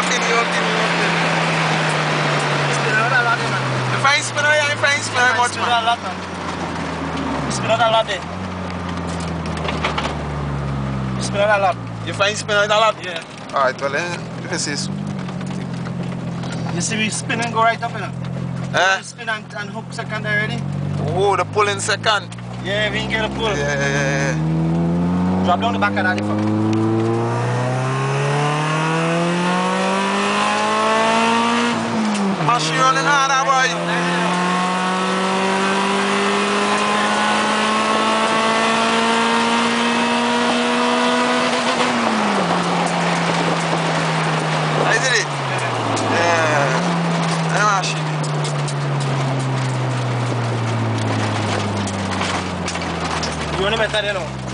nothing, nothing, nothing. If I spin out, if I spin out, much man. Spin out a lot, eh? Spin out a lot. If I spin out a lot? Yeah. Alright, well, eh, you can. You see me spin and go right up, you know? Eh? Spin and, and hook second already. Oh, the pull in second. Yeah, we can get a pull. Yeah, yeah, yeah. Drop down the back of that, if Başlıyor arabayı. Haydi. Eee, ne var şimdi? Yönü metal não?